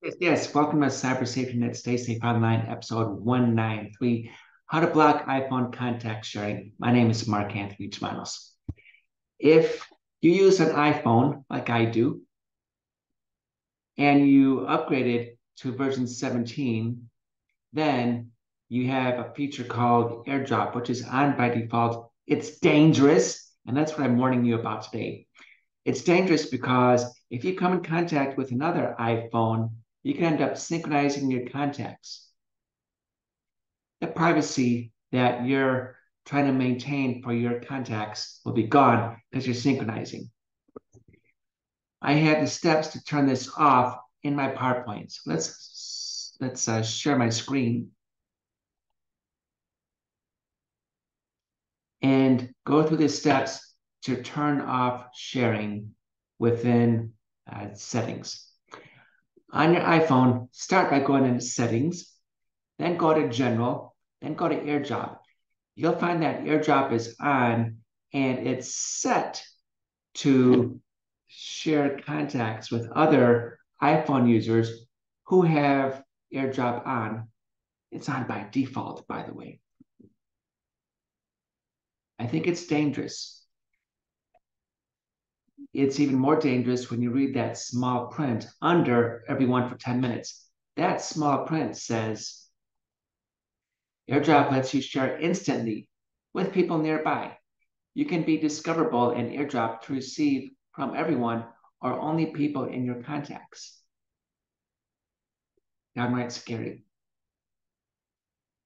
Yes, welcome to Cyber Safety Net Stay Safe Online, episode 193 How to Block iPhone Contact Sharing. My name is Mark Anthony Germanos. If you use an iPhone like I do, and you upgraded to version 17, then you have a feature called AirDrop, which is on by default. It's dangerous, and that's what I'm warning you about today. It's dangerous because if you come in contact with another iPhone, you can end up synchronizing your contacts. The privacy that you're trying to maintain for your contacts will be gone because you're synchronizing. I have the steps to turn this off in my PowerPoint. So let's let's uh, share my screen and go through the steps to turn off sharing within uh, settings. On your iPhone, start by going into settings, then go to general, then go to AirDrop. You'll find that AirDrop is on and it's set to share contacts with other iPhone users who have AirDrop on. It's on by default, by the way. I think it's dangerous. It's even more dangerous when you read that small print under everyone for 10 minutes. That small print says AirDrop lets you share instantly with people nearby. You can be discoverable in AirDrop to receive from everyone or only people in your contacts. Downright scary.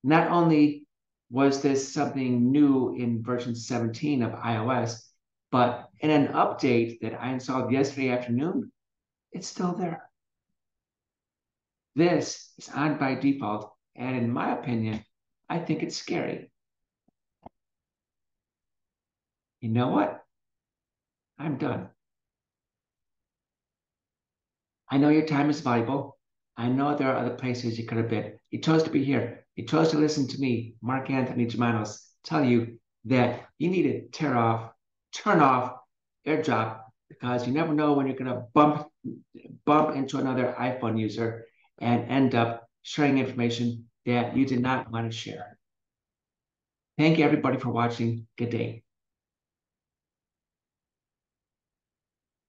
Not only was this something new in version 17 of iOS, but in an update that I installed yesterday afternoon, it's still there. This is on by default, and in my opinion, I think it's scary. You know what? I'm done. I know your time is valuable. I know there are other places you could have been. You chose to be here. You chose to listen to me, Mark Anthony Germanos, tell you that you need to tear off, turn off AirDrop because you never know when you're going to bump bump into another iPhone user and end up sharing information that you did not want to share. Thank you, everybody, for watching. Good day.